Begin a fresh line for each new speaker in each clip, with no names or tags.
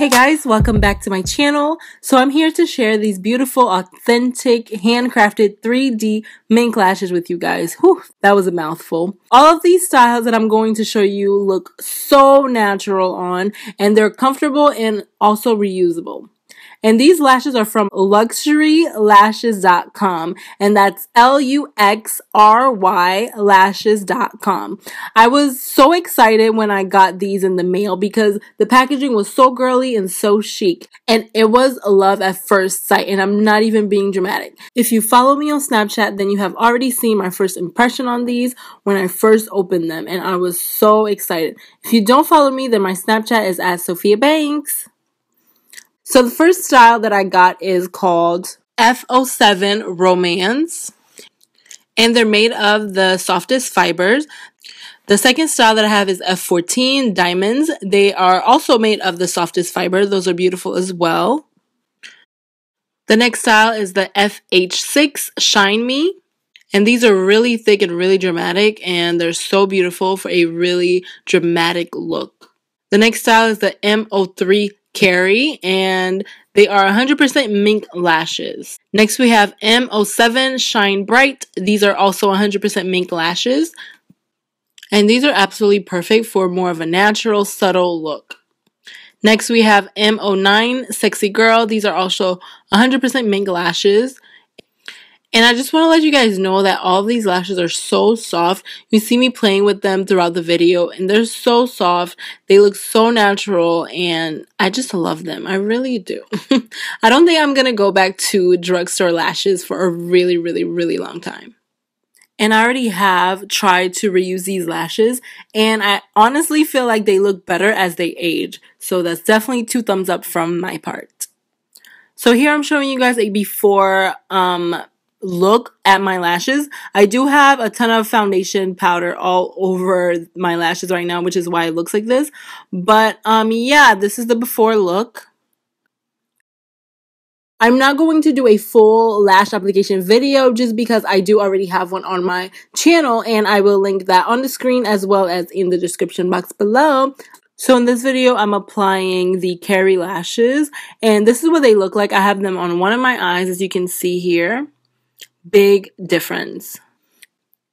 Hey guys, welcome back to my channel. So I'm here to share these beautiful, authentic, handcrafted 3D mink lashes with you guys. Whew, that was a mouthful. All of these styles that I'm going to show you look so natural on and they're comfortable and also reusable. And these lashes are from luxrylashes.com. And that's L U X R Y lashes.com. I was so excited when I got these in the mail because the packaging was so girly and so chic. And it was love at first sight. And I'm not even being dramatic. If you follow me on Snapchat, then you have already seen my first impression on these when I first opened them. And I was so excited. If you don't follow me, then my Snapchat is at Sophia Banks. So the first style that I got is called F07 Romance. And they're made of the softest fibers. The second style that I have is F14 Diamonds. They are also made of the softest fiber. Those are beautiful as well. The next style is the FH6 Shine Me. And these are really thick and really dramatic, and they're so beautiful for a really dramatic look. The next style is the M03 Carrie, and they are 100% mink lashes. Next, we have M07 Shine Bright. These are also 100% mink lashes. And these are absolutely perfect for more of a natural, subtle look. Next, we have M09 Sexy Girl. These are also 100% mink lashes. And I just want to let you guys know that all these lashes are so soft. You see me playing with them throughout the video and they're so soft. They look so natural and I just love them. I really do. I don't think I'm going to go back to drugstore lashes for a really, really, really long time. And I already have tried to reuse these lashes and I honestly feel like they look better as they age. So that's definitely two thumbs up from my part. So here I'm showing you guys a before um, look at my lashes. I do have a ton of foundation powder all over my lashes right now, which is why it looks like this. But um yeah, this is the before look. I'm not going to do a full lash application video just because I do already have one on my channel and I will link that on the screen as well as in the description box below. So in this video, I'm applying the Carrie lashes and this is what they look like. I have them on one of my eyes as you can see here big difference.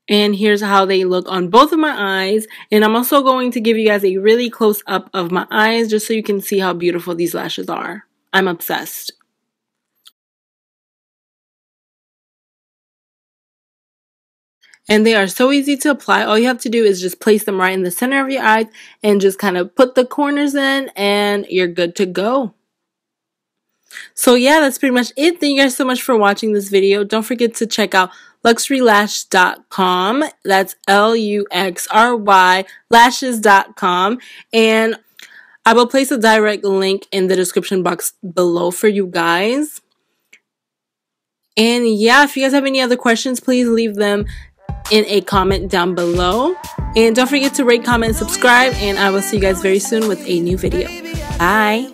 And here's how they look on both of my eyes. And I'm also going to give you guys a really close up of my eyes just so you can see how beautiful these lashes are. I'm obsessed. And they are so easy to apply. All you have to do is just place them right in the center of your eyes and just kind of put the corners in and you're good to go. So yeah, that's pretty much it. Thank you guys so much for watching this video. Don't forget to check out luxrylash.com. That's L-U-X-R-Y lashes.com. And I will place a direct link in the description box below for you guys. And yeah, if you guys have any other questions, please leave them in a comment down below. And don't forget to rate, comment, subscribe, and I will see you guys very soon with a new video. Bye.